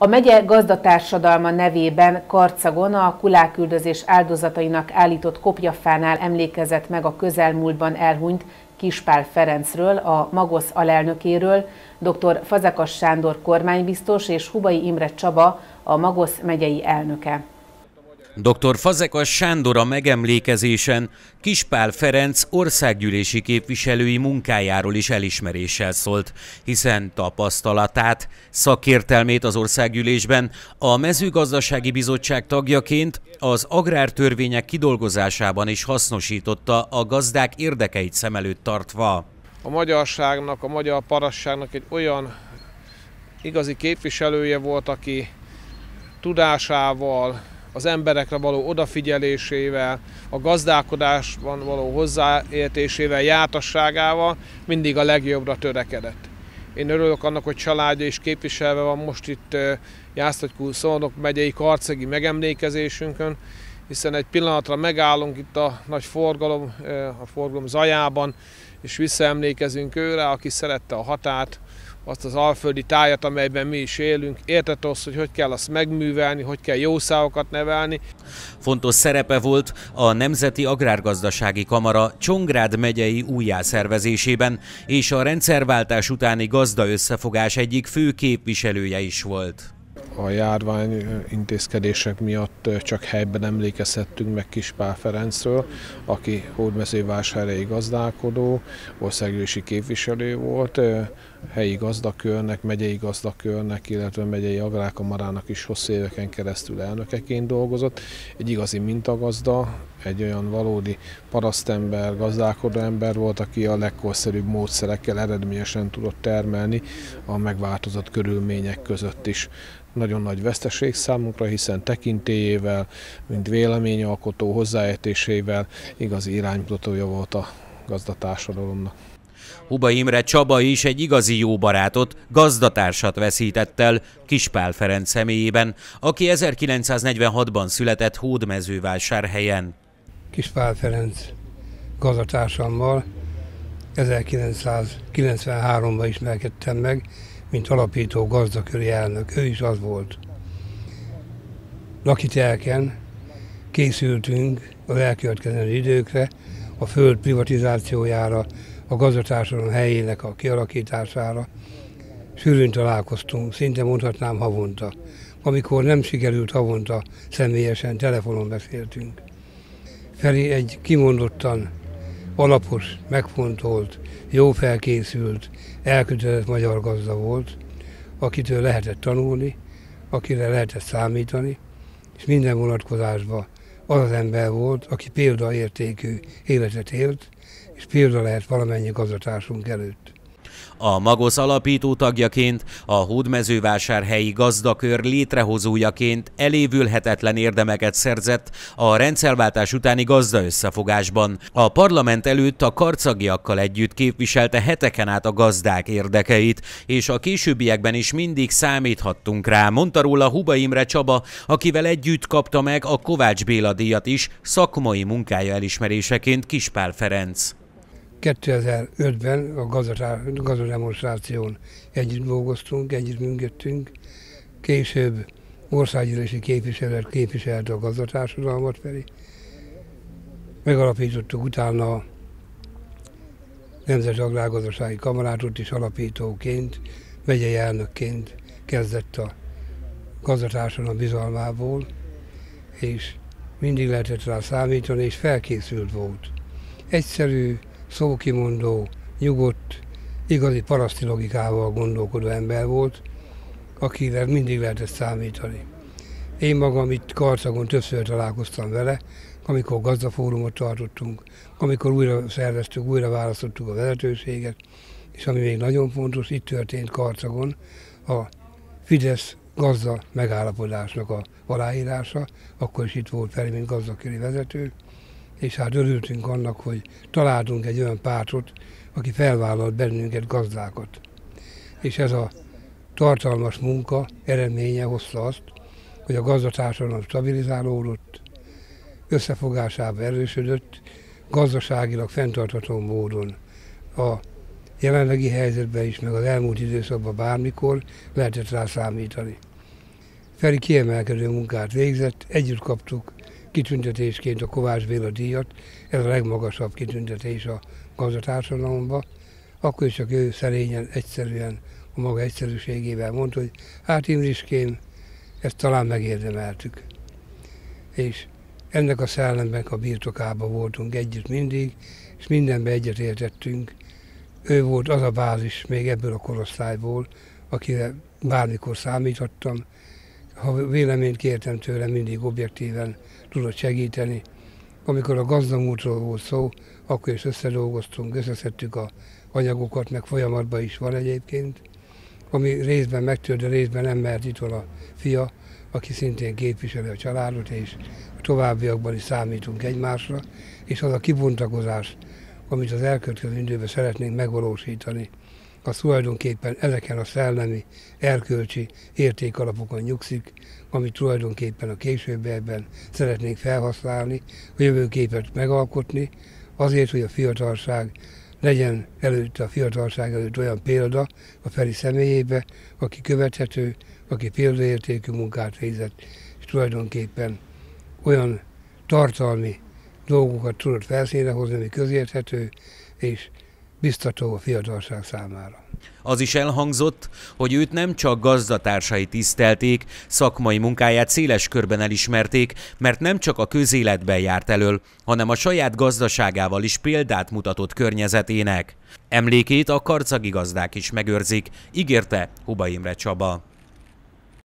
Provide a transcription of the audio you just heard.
A megye gazdatársadalma nevében Karcagon a kuláküldözés áldozatainak állított kopjafánál emlékezett meg a közelmúltban elhunyt Kispál Ferencről, a Magosz alelnökéről, dr. Fazekas Sándor kormánybiztos és Hubai Imre Csaba, a Magosz megyei elnöke. Dr. Fazekas Sándor a megemlékezésen Kispál Ferenc országgyűlési képviselői munkájáról is elismeréssel szólt, hiszen tapasztalatát, szakértelmét az országgyűlésben a mezőgazdasági bizottság tagjaként az agrártörvények kidolgozásában is hasznosította a gazdák érdekeit szem előtt tartva. A magyarságnak, a magyar parasságnak egy olyan igazi képviselője volt, aki tudásával, az emberekre való odafigyelésével, a gazdálkodásban való hozzáértésével, jártasságával mindig a legjobbra törekedett. Én örülök annak, hogy családja is képviselve van most itt Jásztatykú Szolnok megyei karcegi megemlékezésünkön, hiszen egy pillanatra megállunk itt a nagy forgalom, a forgalom zajában, és visszaemlékezünk őre, aki szerette a hatát, azt az alföldi tájat, amelyben mi is élünk, értette azt, hogy hogy kell azt megművelni, hogy kell jó szávokat nevelni. Fontos szerepe volt a Nemzeti Agrárgazdasági Kamara Csongrád megyei újjászervezésében, és a rendszerváltás utáni gazda összefogás egyik fő képviselője is volt a járvány intézkedések miatt csak helyben emlékezhettünk meg Kispál Ferencről, aki hódmezővásárhelyi gazdálkodó, országgyűlési képviselő volt, helyi gazdakörnek, megyei gazdakörnek, illetve megyei agrárkamarának is hosszú éveken keresztül elnökeként dolgozott. Egy igazi mintagazda, egy olyan valódi parasztember, gazdálkodó ember volt, aki a legkorszerűbb módszerekkel eredményesen tudott termelni a megváltozott körülmények között is nagyon nagy veszteség számunkra, hiszen tekintélyével, mint véleményalkotó hozzáértésével igazi iránymutatója volt a gazdatársadalomnak. Huba Imre Csaba is egy igazi jó barátot, gazdatársat veszített el Kispál Ferenc személyében, aki 1946-ban született Hódmezővásárhelyen. Kispál Ferenc gazdatársammal 1993-ban ismerkedtem meg, mint alapító gazdaköri elnök. Ő is az volt. Lakitelken készültünk az elkövetkező időkre, a föld privatizációjára, a gazdatársadalom helyének a kialakítására. Sűrűn találkoztunk, szinte mondhatnám havonta. Amikor nem sikerült havonta, személyesen telefonon beszéltünk. Feri egy kimondottan alapos, megfontolt, jó felkészült, elkötelezett magyar gazda volt, akitől lehetett tanulni, akire lehetett számítani, és minden vonatkozásban az az ember volt, aki példaértékű életet élt, és példa lehet valamennyi gazdatársunk előtt. A Magosz alapító tagjaként, a Hódmezővásárhelyi gazdakör létrehozójaként elévülhetetlen érdemeket szerzett a rendszerváltás utáni gazda összefogásban. A parlament előtt a karcagiakkal együtt képviselte heteken át a gazdák érdekeit, és a későbbiekben is mindig számíthattunk rá, mondta róla Huba Imre Csaba, akivel együtt kapta meg a Kovács Béla díjat is szakmai munkája elismeréseként Kispál Ferenc. 2005-ben a gazdademonstráción együtt dolgoztunk, együtt működtünk. Később országgyűlési képviselőt képviselte a gazdatársadalmat felé. Megalapítottuk utána a Nemzeti Agrárgazdasági Kamarát, ott is alapítóként, megyei elnökként kezdett a gazdatársadalom bizalmából, és mindig lehetett rá számítani, és felkészült volt. Egyszerű, szókimondó, nyugodt, igazi paraszti logikával gondolkodó ember volt, akire mindig lehetett számítani. Én magam itt Karcagon többször találkoztam vele, amikor gazdafórumot tartottunk, amikor újra szerveztük, újra választottuk a vezetőséget, és ami még nagyon fontos, itt történt Karcagon a Fidesz gazda megállapodásnak a aláírása, akkor is itt volt Feri, mint gazdaköri vezető, és hát örültünk annak, hogy találtunk egy olyan pártot, aki felvállalt bennünket gazdákat. És ez a tartalmas munka eredménye hozta azt, hogy a gazdatársadalom stabilizálódott, összefogásába erősödött, gazdaságilag fenntartható módon a jelenlegi helyzetben is, meg az elmúlt időszakban bármikor lehetett rá számítani. Feri kiemelkedő munkát végzett, együtt kaptuk kitüntetésként a Kovács Béla díjat, ez a legmagasabb kitüntetés a gazdatársadalomban. Akkor is csak ő szerényen, egyszerűen, a maga egyszerűségével mondta, hogy hát Imriském, ezt talán megérdemeltük. És ennek a szellemben a birtokában voltunk együtt mindig, és mindenben egyetértettünk. Ő volt az a bázis még ebből a korosztályból, akire bármikor számíthattam. Ha véleményt kértem tőle, mindig objektíven tudott segíteni. Amikor a gazdamútról volt szó, akkor is összedolgoztunk, összeszedtük a anyagokat, meg folyamatban is van egyébként, ami részben megtört, de részben nem, mert itt van a fia, aki szintén képviseli a családot, és a továbbiakban is számítunk egymásra, és az a kibontakozás, amit az elkövetkező időben szeretnénk megvalósítani, az tulajdonképpen ezeken a szellemi, erkölcsi értékalapokon nyugszik, amit tulajdonképpen a későbbiekben szeretnénk felhasználni, a jövőképet megalkotni, azért, hogy a fiatalság legyen előtt a fiatalság előtt olyan példa a Feri személyébe, aki követhető, aki példaértékű munkát végzett, és tulajdonképpen olyan tartalmi dolgokat tudott felszínre hozni, ami közérthető, és biztató a fiatalság számára. Az is elhangzott, hogy őt nem csak gazdatársai tisztelték, szakmai munkáját széles körben elismerték, mert nem csak a közéletben járt elől, hanem a saját gazdaságával is példát mutatott környezetének. Emlékét a karcagi gazdák is megőrzik, ígérte Huba Imre Csaba.